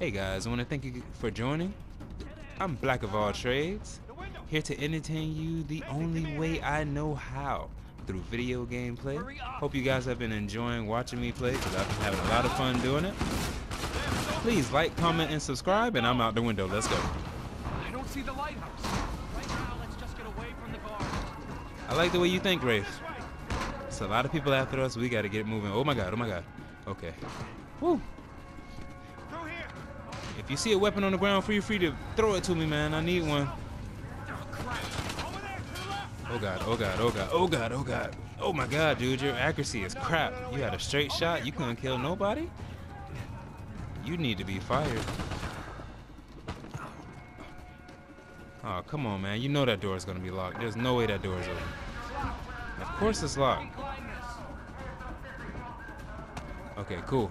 Hey guys, I want to thank you for joining. I'm Black of All Trades, here to entertain you the only way I know how, through video gameplay. Hope you guys have been enjoying watching me play, because I've been having a lot of fun doing it. Please like, comment, and subscribe, and I'm out the window. Let's go. I don't see the lighthouse. Right now, let's just get away from the guard. I like the way you think, Rafe. It's a lot of people after us. We got to get moving. Oh my god, oh my god. Okay. Woo. If you see a weapon on the ground, feel free to throw it to me, man. I need one. Oh, to god, oh god, oh god, oh god, oh god. Oh my god, dude, your accuracy is crap. You had a straight shot, you couldn't kill nobody? You need to be fired. Oh, come on, man. You know that door is gonna be locked. There's no way that door is open. Of course it's locked. Okay, cool.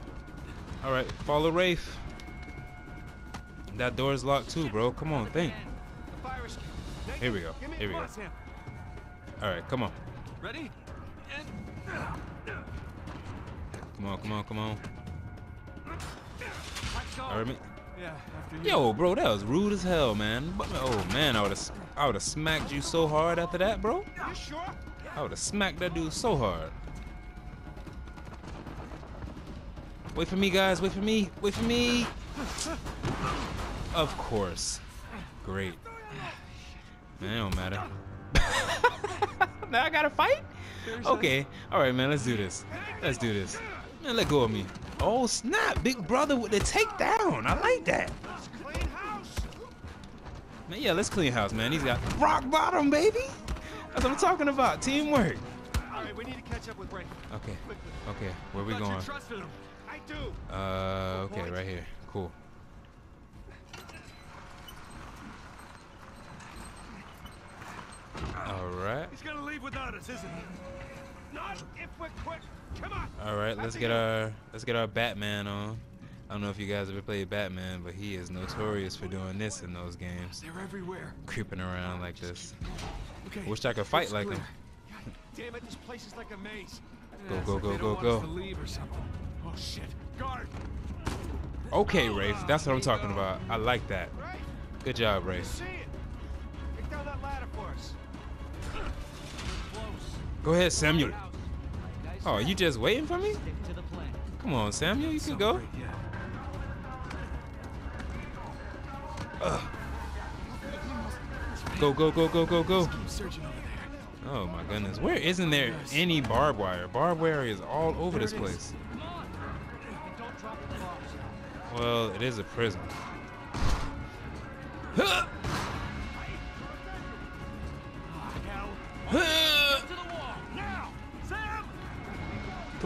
Alright, follow Rafe. That door is locked too, bro. Come on, think. The fire escape. Nathan, Here we go, here we go. Alright, come on. Ready? Come on, come on, come on. Alright, me. Yeah. Yo, bro, that was rude as hell, man. But, oh man, I would have, I would have smacked you so hard after that, bro. You sure? I would have smacked that dude so hard. Wait for me, guys. Wait for me. Wait for me. Of course. Great. Man, it don't matter. now I gotta fight? Okay. All right, man. Let's do this. Let's do this. Man, let go of me. Oh snap! Big brother with the takedown. I like that. Man, yeah, let's clean house, man. He's got rock bottom, baby. That's what I'm talking about. Teamwork. All right, we need to catch up with Ray. Okay. Okay. Where we going? I do. Uh, okay, right here. Cool. All right. He's gonna leave without us, isn't he? Not if we're quick. Come on. All right. Let's get our let's get our Batman on. I don't know if you guys ever played Batman, but he is notorious for doing this in those games, They're everywhere. creeping around like this. Okay. Wish I could fight like him. God damn it, this place is like a maze. Go, go, go, go, go. leave or something. Oh shit. Guard. Okay, Rafe. That's what I'm talking about. I like that. Good job, Rafe. Go ahead, Samuel. Oh, you just waiting for me? Come on, Samuel. You can go. Go, go, go, go, go, go. Oh my goodness. Where isn't there any barbed wire? Barbed wire is all over this place. Well, it is a prison. Hell.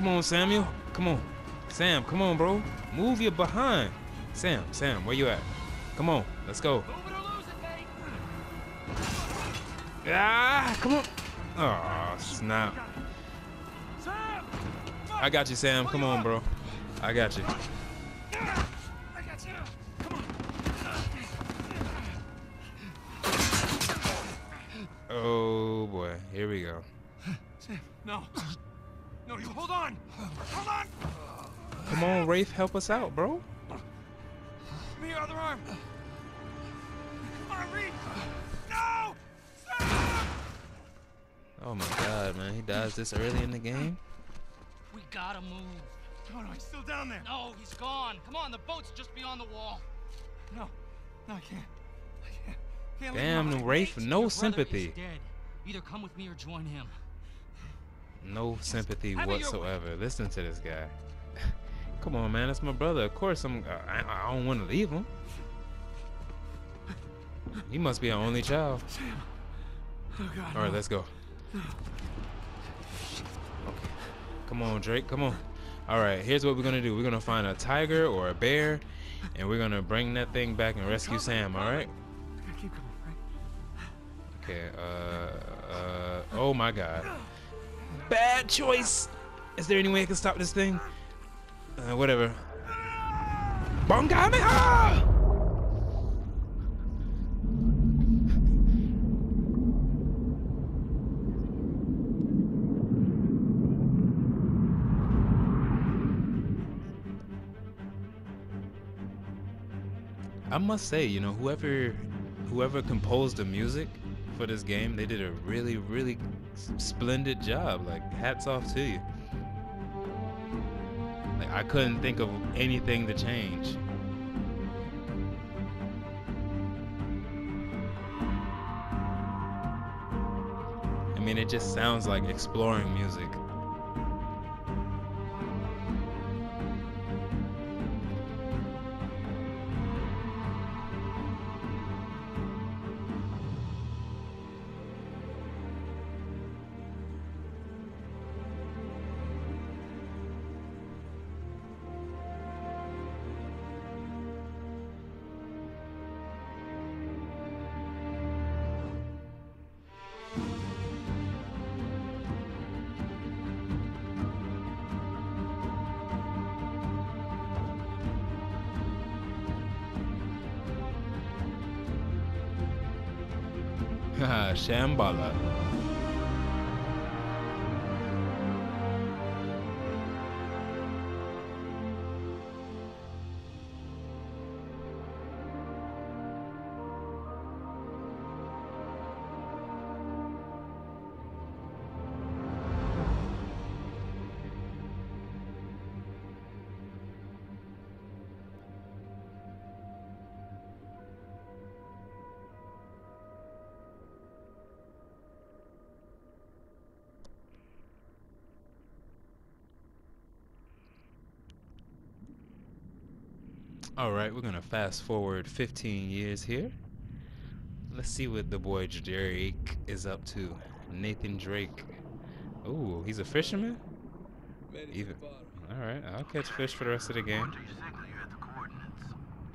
Come on, Samuel. Come on. Sam, come on, bro. Move your behind. Sam, Sam, where you at? Come on, let's go. Ah, come on. Oh, snap. I got you, Sam. Come on, bro. I got you. Oh, boy. Here we go. Sam. No. No, you hold on. Hold on. Come on, Rafe. Help us out, bro. Give me your other arm. Come on, reach. No. Sam. Oh, my God, man. He dies this early in the game? We gotta move. No, no, he's still down there. No, he's gone. Come on, the boat's just beyond the wall. No. No, I can't. I can't. Can't leave Damn, Mama. Rafe, no sympathy. Either come with me or join him. No sympathy Have it your way. whatsoever. Listen to this guy. Come on, man. That's my brother. Of course, I'm. I, I don't want to leave him. He must be our only child. Oh, God. All right, no. let's go. Okay. Come on, Drake. Come on. All right. Here's what we're gonna do. We're gonna find a tiger or a bear, and we're gonna bring that thing back and rescue Sam. All right. Keep coming, right? Okay. Uh. Uh. Oh my God. Bad choice. Is there any way I can stop this thing? Uh, whatever. Bongameha! I must say, you know, whoever whoever composed the music for this game, they did a really, really splendid job. Like, hats off to you. Like, I couldn't think of anything to change. I mean, it just sounds like exploring music. Shambhala. All right, we're gonna fast forward 15 years here. Let's see what the boy Drake is up to. Nathan Drake. Oh, he's a fisherman. Even. All right, I'll catch fish for the rest of the game. Roger your signal. You're at the coordinates.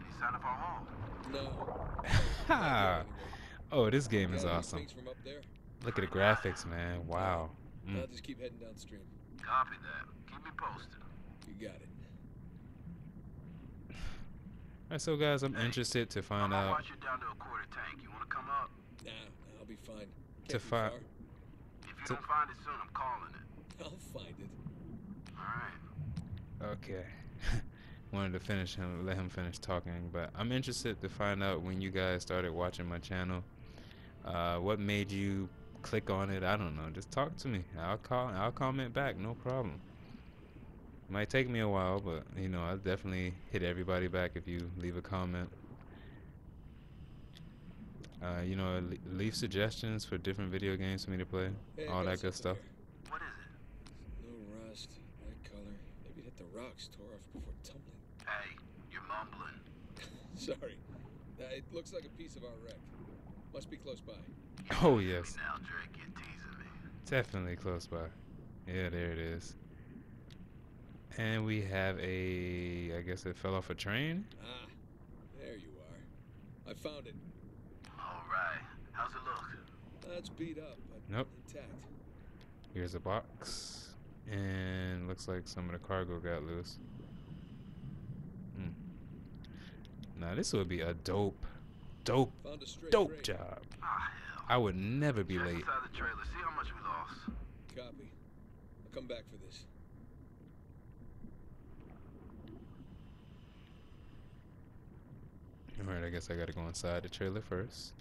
Any sign of our haul? No. Ha! Oh, this game is awesome. things from up there? Look at the graphics, man. Wow. Mm. I'll just keep heading downstream. Copy that. Keep me posted. You got it. All right, so guys, I'm interested to I'm find gonna out. watch you down to a quarter tank. You wanna come up? Nah, nah, I'll be fine. Can't To be fi- far. If you To- don't find it soon, I'm calling it. I'll find it. All right. Okay. Wanted to finish him, let him finish talking, but I'm interested to find out when you guys started watching my channel. Uh, what made you click on it? I don't know. Just talk to me. I'll call. I'll comment back. No problem. Might take me a while, but you know, I'll definitely hit everybody back if you leave a comment. Uh, you know, leave suggestions for different video games for me to play. Hey, all that good stuff. What is it? No rust, right color. Maybe hit the rocks, tore off before tumbling. Hey, you're mumbling. Sorry. Uh, it looks like a piece of our wreck. Must be close by. Oh Teasing yes. Now, Drake, you're teasing me. Definitely close by. Yeah, there it is. And we have a, I guess it fell off a train. Ah, there you are. I found it. All right. How's it look? Uh, it's beat up, but Nope. intact. Here's a box, and looks like some of the cargo got loose. Hmm. Now this would be a dope, dope, a dope crate. job. Ah, hell. I would never be Check late. inside the trailer. See how much we lost. Copy. I'll come back for this. All right, I guess I gotta go inside the trailer first.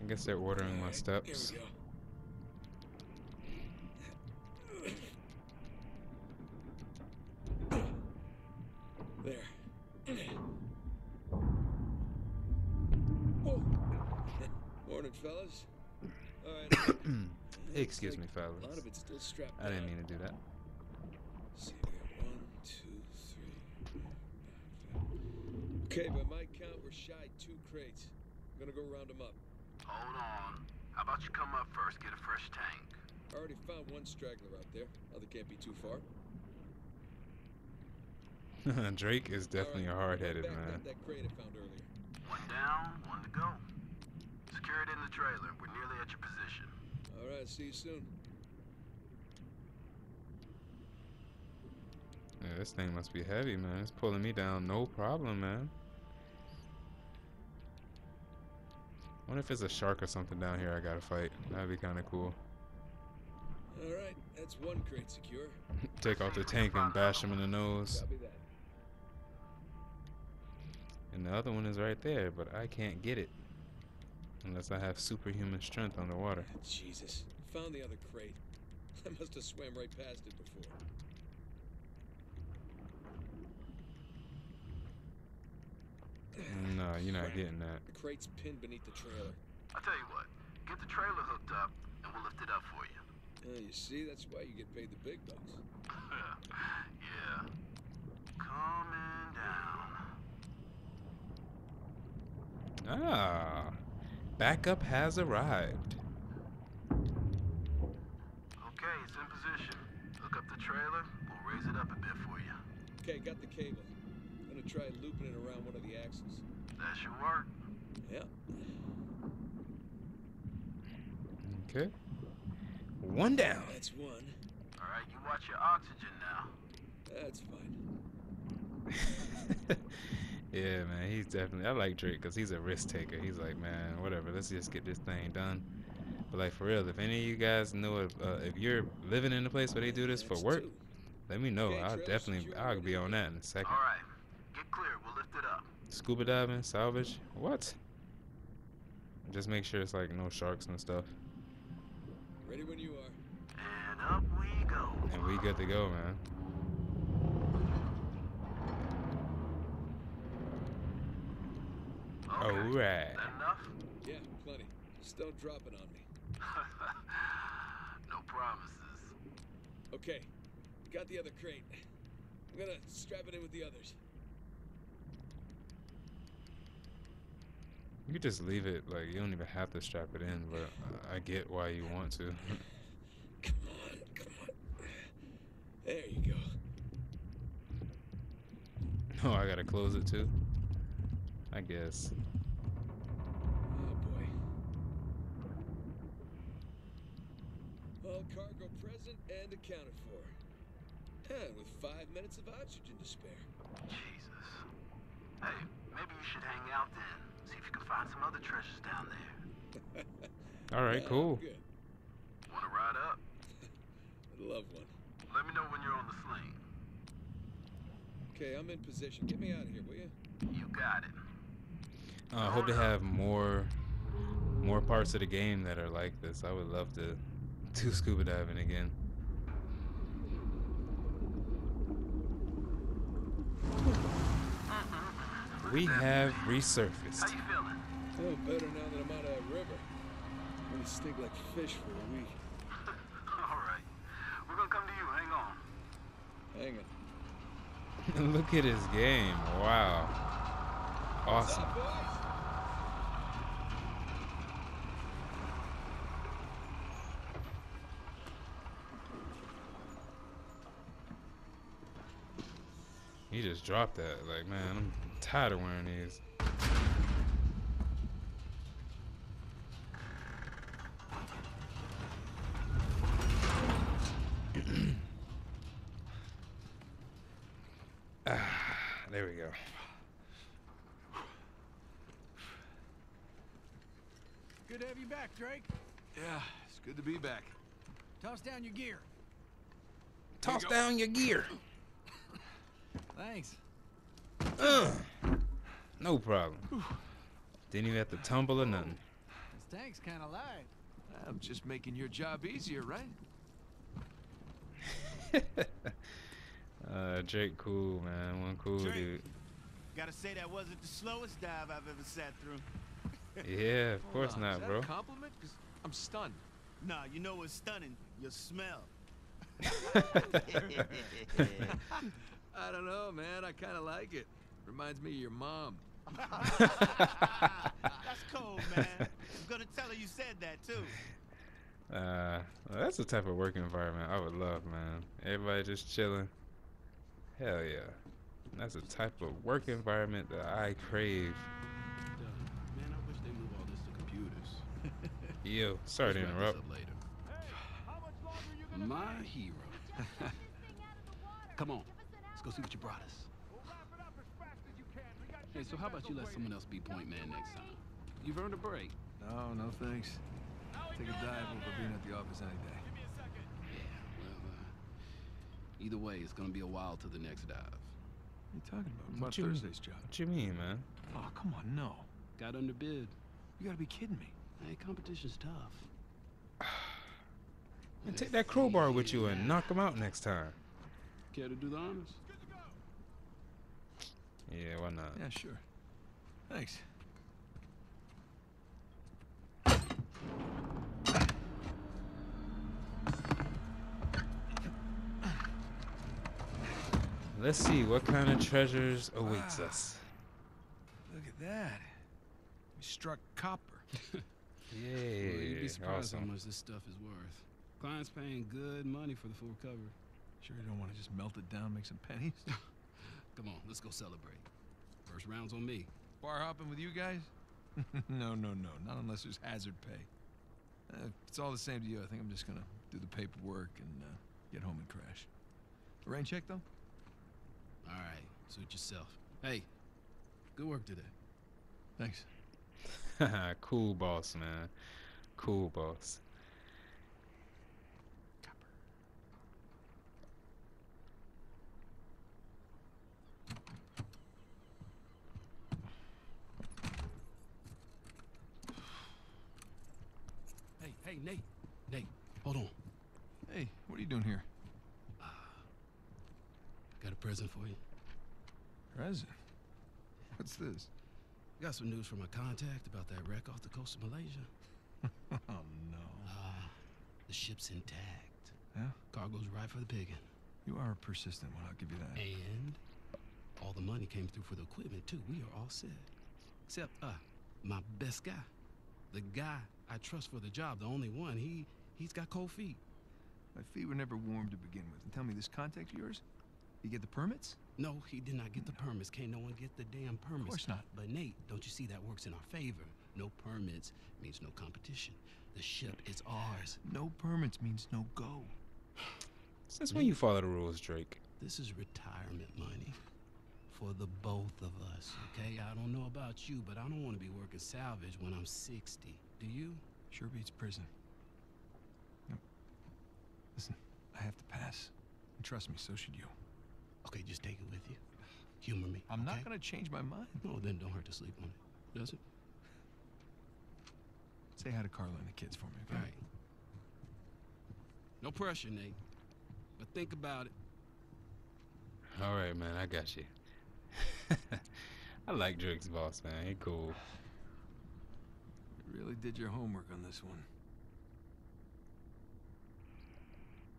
I guess they're ordering my Alright, steps. Here we go. There. Whoa. Morning, fellas. Right. Excuse me, fellas. of it's still strapped I didn't mean to do that. Let's see, we got one, two, three, four, five. Okay, by my count, we're shy two crates. I'm gonna go round them up. Hold on. How about you come up first, get a fresh tank? I already found one straggler out there. Other can't be too far. Drake is definitely a hard-headed man. That, that crate I found earlier. One down, one to go. Secure it in the trailer. We're nearly at your position. All right, see you soon. Yeah, this thing must be heavy, man. It's pulling me down, no problem, man. Wonder if there's a shark or something down here I gotta fight. That'd be kind of cool. All right, that's one crate secure. Take out the tank and bash him in the nose. And the other one is right there, but I can't get it. Unless I have superhuman strength underwater. Ah, Jesus. Found the other crate. I must have swam right past it before. No, you're not getting that. The crate's pinned beneath the trailer. I'll tell you what, get the trailer hooked up, and we'll lift it up for you. Uh, you see, that's why you get paid the big bucks. yeah. Coming down. Ah, backup has arrived. Okay, it's in position. Hook up the trailer, we'll raise it up a bit for you. Okay, got the cable. Gonna try looping it around one of the axles. That should work. Yeah. Okay. One down. That's one. All right, you watch your oxygen now. That's fine. yeah, man, he's definitely. I like Drake because he's a risk taker. He's like, man, whatever. Let's just get this thing done. But like for real, if any of you guys know if uh, if you're living in a place where they do this for work, let me know. I'll definitely. I'll be on that in a second. All right, get clear, we'll lift it up. Scuba diving, salvage. What? Just make sure it's like no sharks and stuff, Ready when you are. And up we go. and we good to go, man. Okay, All right. Enough? Yeah, plenty. Just don't drop it on me. no promises. Okay. Got the other crate. I'm gonna strap it in with the others. You could just leave it like you don't even have to strap it in, but I get why you want to. Come on, come on. There you go. oh, I gotta close it too. I guess. Oh boy. All cargo present and accounted for. And with five minutes of oxygen to spare. Jesus. Hey, maybe you should hang out then. See if you can find some other treasures down there. All right, Yeah, cool. Good. Wanna ride up? I'd love one. Let me know when you're on the sling. Okay, I'm in position. Get me out of here, will you? You got it. Uh, I hope to have more, more parts of the game that are like this. I would love to do scuba diving again. We have How resurfaced. you feeling? Oh, better now that I'm out of that river. I'm gonna stink like fish for a week. All right. We're gonna come to you. Hang on. Hang on. Look at his game. Wow. What's Awesome. He just dropped that. Like, man, I'm tired of wearing these. ah, there we go. Good to have you back, Drake. Yeah, it's good to be back. Toss down your gear. Toss down your gear. Thanks. Uh, no problem. Didn't even have to tumble or nothing. This tank's kind of light. I'm just making your job easier, right? uh, Drake, cool man, one cool Drake. dude. Gotta say that wasn't the slowest dive I've ever sat through. Yeah, of Hold course on, not, is that bro. A compliment? Cause I'm stunned. Nah, you know what's stunning? Your smell. I don't know, man. I kind of like it. Reminds me of your mom. That's cold, man. I'm gonna tell her you said that too. Uh, well, that's the type of work environment I would love, man. Everybody just chilling. Hell yeah. That's the type of work environment that I crave. Man, I wish they move all this to computers. Yo, sorry to interrupt. this up later. How much longer are you gonna My hero. Come on, let's go see what you brought us. We'll wrap it up as fast as you can. We got Hey, so how about you let someone else be point man next time? You've earned a break. No, no thanks. Take a dive over being at the office any day. Yeah, well, uh, either way, it's gonna be a while to the next dive. What are you talking about? What About you mean? Thursday's job. What you mean, man? Oh, come on, no. Got underbid. You gotta be kidding me. Hey, competition's tough. And take that crowbar with you and knock him out next time. Care to do the honors? Yeah, why not? Yeah, sure. Thanks. Let's see what kind of treasures awaits Wow. us. Look at that. We struck copper. Yay! Well, you'd be surprised how much this stuff is worth. Client's paying good money for the full cover. Sure you don't want to just melt it down, make some pennies? Come on, let's go celebrate. First round's on me. Bar hopping with you guys? no, no, no. Not unless there's hazard pay. Uh, if it's all the same to you. I think I'm just gonna do the paperwork and uh, get home and crash. Rain check though? All right, suit yourself. Hey, good work today. Thanks. cool boss, man. Cool boss. Hey, hey, Nate. Nate, hold on. Hey, what are you doing here? Got a present for you. Present. What's this? Got some news from a contact about that wreck off the coast of Malaysia. Oh no. Ah, the ship's intact. Yeah? Cargo's right for the picking. You are a persistent one, I'll give you that. And all the money came through for the equipment too. We are all set. Except uh my best guy. The guy I trust for the job, the only one. He he's got cold feet. My feet were never warm to begin with. And tell me, this contact of yours? You get the permits? No, he did not get the permits. Can't no one get the damn permits. Of course not. But Nate, don't you see that works in our favor? No permits means no competition. The ship is ours. No permits means no go. Since when you follow the rules, Drake? This is retirement money for the both of us, okay? I don't know about you, but I don't want to be working salvage when I'm 60. Do you? Sure beats prison. Yep. Listen, I have to pass. And trust me, so should you. Okay, just take it with you. Humor me. I'm not gonna change my mind. No, then don't hurt to sleep on it. Does it? Say hi to Carla and the kids for me, okay? All right. No pressure, Nate. But think about it. All right, man. I got you. I like Drake's boss, man. He cool. You really did your homework on this one.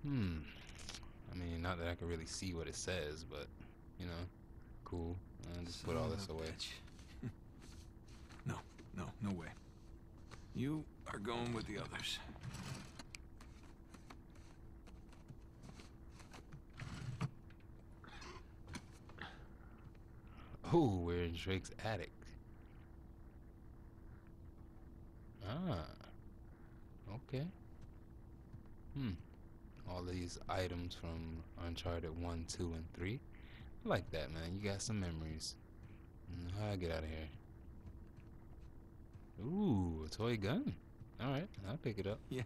Hmm. I mean, not that I can really see what it says, but you know, cool. And just put all this away. bitch. no, no, no way. You are going with the others. Oh, we're in Drake's attic. Ah. Okay. Hmm. All these items from Uncharted 1, 2, and 3. I like that, man. You got some memories. Mm, How I get out of here? Ooh, a toy gun. Alright, I'll pick it up. Yeah.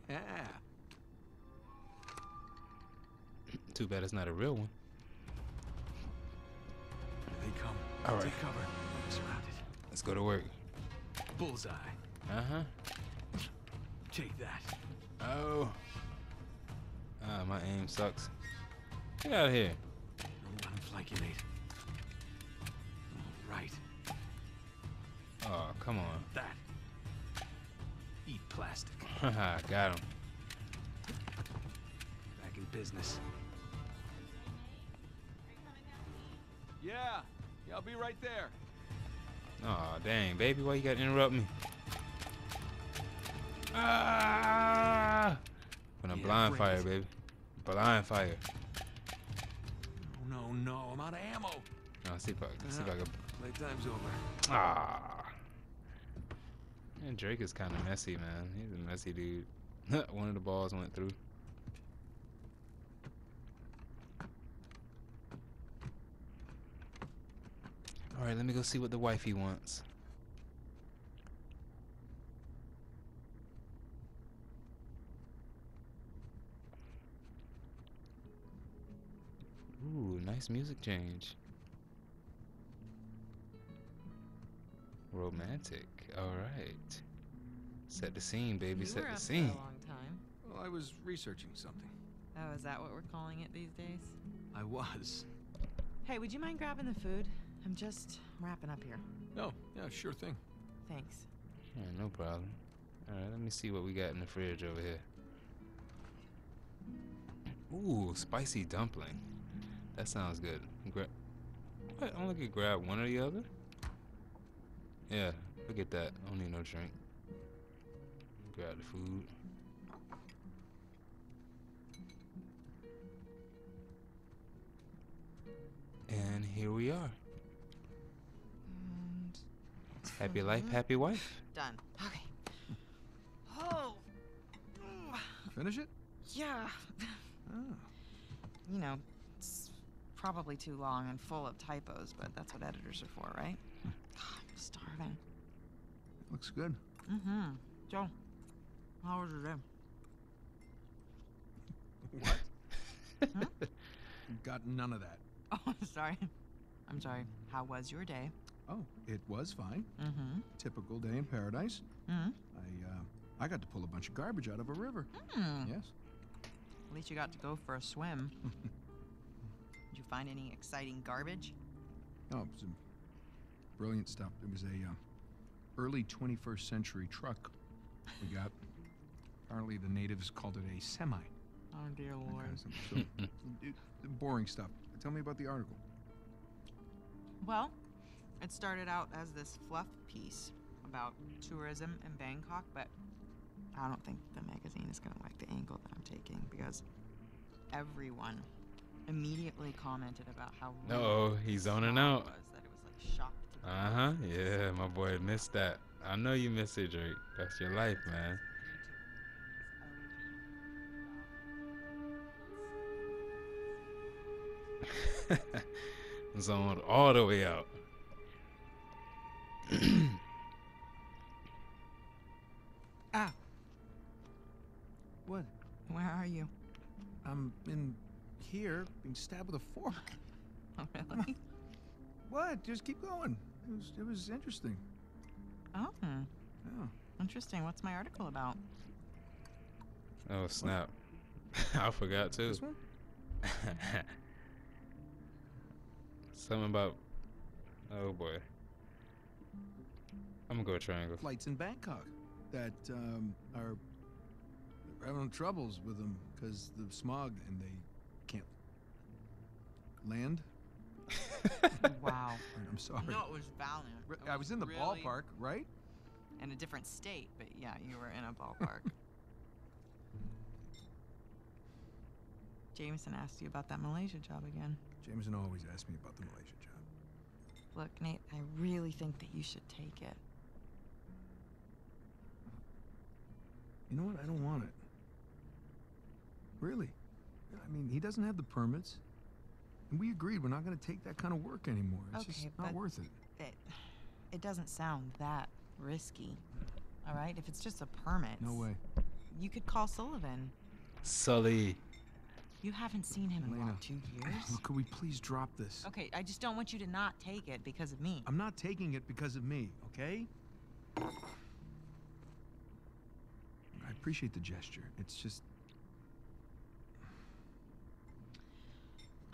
Too bad it's not a real one. Here they come. All right. Take cover. Surrounded. Let's go to work. Bullseye. Uh huh. Take that. Oh. Ah, my aim sucks. Get out of here. No one flank you, Nate. All right. Oh, come on. That. Eat plastic. Haha, got him. Back in business. Yeah. Yeah, I'll be right there. Oh, dang, baby, why you gotta interrupt me? Ah! Put a Yeah, blind fire, it. baby. Blind fire. No, no, no. I'm out of ammo. No, see if I, see if I can. Playtime's over. Ah. And Drake is kind of messy, man. He's a messy dude. One of the balls went through. All right, let me go see what the wifey wants. Ooh, nice music change. Romantic. All right. Set the scene, baby. you Set were the up scene. for a long time. Well, I was researching something. Oh, is that what we're calling it these days? I was. Hey, would you mind grabbing the food? I'm just wrapping up here. No, yeah, sure thing. Thanks. Yeah, no problem. All right, let me see what we got in the fridge over here. Ooh, spicy dumpling. That sounds good. Gra- what? I only could grab one or the other? Yeah, look at that. I don't need no drink. Grab the food. And here we are. And Happy life, mm-hmm. happy wife. done. Okay. Oh. Finish it? Yeah. Oh. You know, it's probably too long and full of typos, but that's what editors are for, right? God, I'm starving. Looks good. Mm-hmm. Joe, how was your day? What? Got none of that. Oh, I'm sorry. I'm sorry. How was your day? Oh, it was fine. Mm-hmm. Typical day in paradise. Mm-hmm. I uh, I got to pull a bunch of garbage out of a river. Hmm. Yes. At least you got to go for a swim. Did you find any exciting garbage? Oh, it was some brilliant stuff. It was a uh, early 21st century truck we got. Apparently, the natives called it a semi. Oh dear that lord. kind of stuff. So, it- boring stuff. Tell me about the article. Well, it started out as this fluff piece about tourism in Bangkok, but I don't think the magazine is going to like the angle that I'm taking because everyone immediately commented about how Uh-oh, he's the zoning out. Was, that it was like Uh huh. Yeah, my boy missed that. I know you missed it, Drake. That's your life, man. Zoned all the way out. Here being stabbed with a fork. Oh, really? What? Just keep going. It was, it was interesting. Oh, Yeah. interesting. What's my article about? Oh snap! I forgot too. This one? Something about. Oh boy. I'm gonna go with triangle. Flights in Bangkok that um, are having troubles with them because the smog and they can't land. wow. I'm sorry. No, it was Valiant. Re- It I was in the really ballpark, right? In a different state, but yeah, you were in a ballpark. Jameson asked you about that Malaysia job again. Jameson always asks me about the Malaysia job. Look, Nate, I really think that you should take it. You know what? I don't want it. Really. I mean, he doesn't have the permits. And we agreed we're not going to take that kind of work anymore. It's just Okay, not but- worth it. It, it doesn't sound that risky. All right, if it's just a permit. No way. You could call Sullivan. Sully. You haven't seen him in Elena. what, two years? Look, could we please drop this? Okay, I just don't want you to not take it because of me. I'm not taking it because of me, okay? I appreciate the gesture. It's just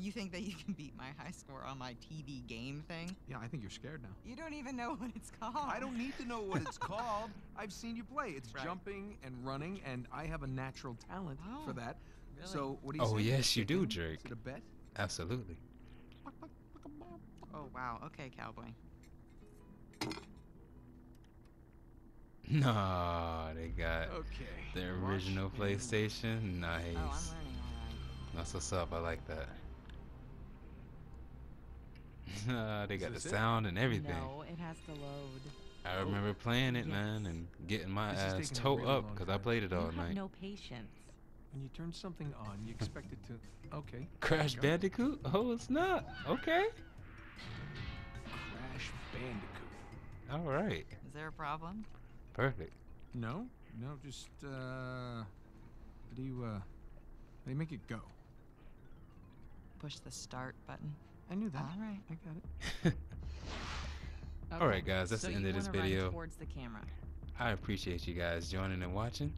You think that you can beat my high score on my TV game thing? Yeah, I think you're scared now. You don't even know what it's called. I don't need to know what it's called. I've seen you play. It's Right. jumping and running, and I have a natural talent oh, for Oh, that. really? So what do you Oh, say? yes, you do, Chicken? Drake. Is it a bet? Absolutely. Oh wow. Okay, cowboy. Nah, they got Okay. the original PlayStation. Nice. Oh, I'm learning all right. That's what's up. I like that. Ah, they got the it? sound and everything. No, it has to load. I remember playing it, man, and getting my This ass toe really up because I played it You all have night. no patience. When you turn something on, you expect it to. Okay. Crash. Bandicoot? Oh, it's not. Okay. Crash Bandicoot. All right. Is there a problem? Perfect. No, no, just uh, how do you uh, how do you make it go? Push the start button. I knew that. All right. I got it. All right, guys. That's so the end of this video. towards the camera. I appreciate you guys joining and watching.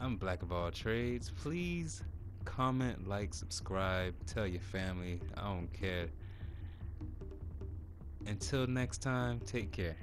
I'm Black of All Trades. Please comment, like, subscribe, tell your family. I don't care. Until next time, take care.